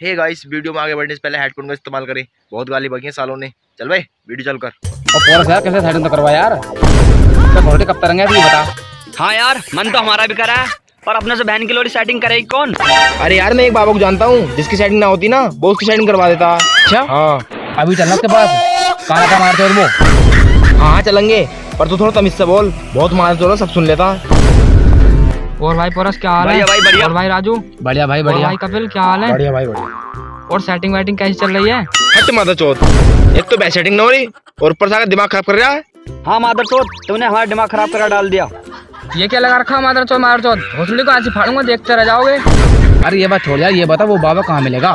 Hey guys video में आगे बढ़ने से पहले हेडफोन का इस्तेमाल करें। बहुत गाली बगी है सालों ने। चल भाई वीडियो चल कर। और पोरस यार कैसे सेटिंग तो करवा यार? तो थोड़े कब तरंगे तू बता। हाँ यार मन तो हमारा भी करा है। पर अपने से बहन की लोरी सेटिंग करेगी कौन? अरे यार मैं एक बाबा को जानता हूँ जिसकी सेटिंग ना होती ना वो उसकी सेटिंग करवा देता। अच्छा? हाँ। अभी चलना उसके पास। कहाँ का मारते और वो। हाँ हाँ चलेंगे। पर तू थोड़ा तमीज से बोल। बहुत मार तो सब सुन लेता। और भाई पोरस क्या हाल है? भाई, बढ़िया। और भाई राजू? बढ़िया भाई बढ़िया। भाई कपिल क्या हाल है? बढ़िया भाई बढ़िया। और सेटिंग वेटिंग कैसी चल रही है? हट माता चौथ। एक तो बैस सेटिंग ना हो रही और ऊपर से आकर दिमाग खराब कर रहा है। हाँ माधर चौथ तुमने हमारा दिमाग खराब करा डाल दिया। ये क्या लगा रखा मादर चौथ मादर चौथ? भोसड़ी को ऐसे फाड़ूँगा देखते रह जाओगे? अरे ये बात छोड़ यार ये बता वो बाबा कहाँ मिलेगा?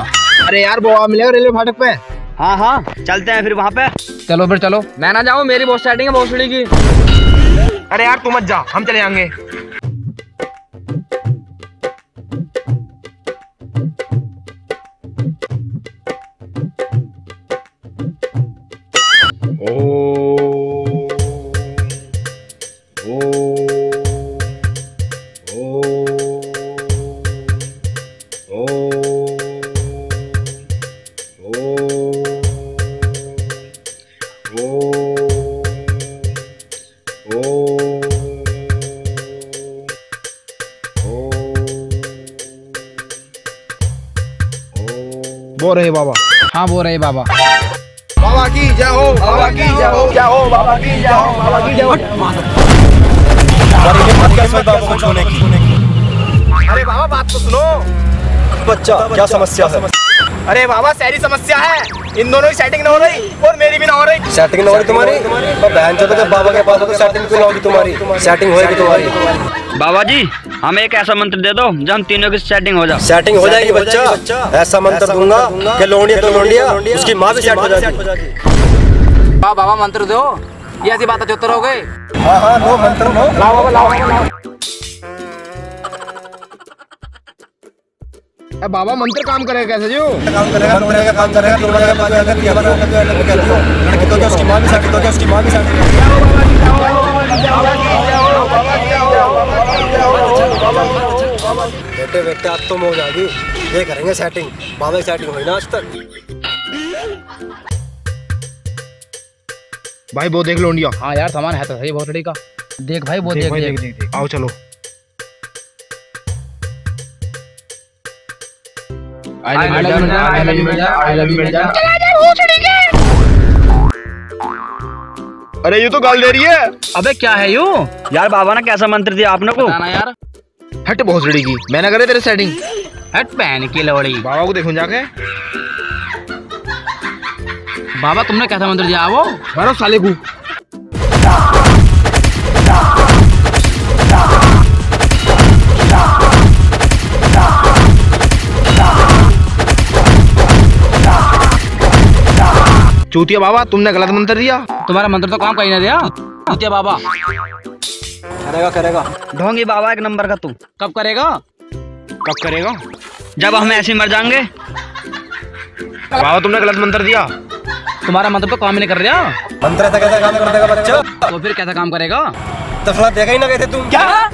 अरे यार वो आप मिलेगा रेलवे फाटक पे। हाँ हाँ चलते हैं फिर वहाँ पे। चलो फिर चलो। मैं ना जाऊँ मेरी बहुत सेटिंग है भोसड़ी की। अरे यार तू मत जा हम चले जाएँगे बोल रहे बाबा। हाँ वो रहे बाबा। बाबा की जय हो बाबा की जय हो जय हो बाबा की जय हो बाबा की? जय हो अरे बाबा बात तो सुनो। बच्चा क्या समस्या है? अरे बाबा सारी समस्या है। इन दोनों की सेटिंग ना हो रही और मेरी भी ना हो रही। सेटिंग ना हो रही तुम्हारी? तो बहन चो तो जब बाबा के पास हो तो सेटिंग क्यों ना होगी तुम्हारी? सेटिंग होगी तुम्हारी। बाबा जी हमें एक ऐसा मंत्र दे दो जब हम तीनों की सेटिंग हो जाए। सेटिंग हो जाएगी बच्चा। ऐसा मंत्र दूँगा कि लोंडिया तो लोंडिया उसकी माँ भी सेट हो जाएगी हाँ बाबा मंत्र दो। ये ऐसी बात चौतर हो गए हाँ हाँ लो मंत्र लो लाओ बाबा लाओ बाबा मंत्र काम करेगा कैसे जो काम करेगा लोंडिया का काम करेगा लोंडिया का काम करेगा लड़की तो क्या उसकी माँ भी सेट तो क्या उसकी माँ भी सेट बेटे बेटे अब तो मौज आ गई ये करेंगे सेटिंग बाबा सेटिंग हुई ना आज तक। भाई वो देख लो इंडिया। हाँ यार सामान है तो सही बहुत का। देख भाई वो देख देख देख। देख आओ चलो। I love you I love you I love you अरे ये तो गाल दे रही है। अबे क्या है यू? यार बाबा ने कैसा मंत्र दिया आपने को? बताना यार। हट भोसड़ी की मैंने करे तेरे सेटिंग हट पहन की लवड़ी बाबा को देखूँ जाके। बाबा तुमने कैसा मंत्र दिया? वो मारो साले को। चूतिया बाबा तुमने गलत मंत्र दिया। तुम्हारा मंत्र तो काम कहीं ना दिया। चूतिया बाबा। करेगा करेगा। ढोंगी बाबा एक नंबर का तू। कब करेगा? कब करेगा? जब हम ऐसे मर जाएँगे। बाबा तुमने गलत मंत्र दिया। तुम्हारा मंत्र तो काम ही नहीं कर रहा। मंत्र ऐसा कैसा काम कर देगा बच्चा? तो फिर कैसा काम करेगा? तो देगा देखा ही ना कहते तुम। क्या?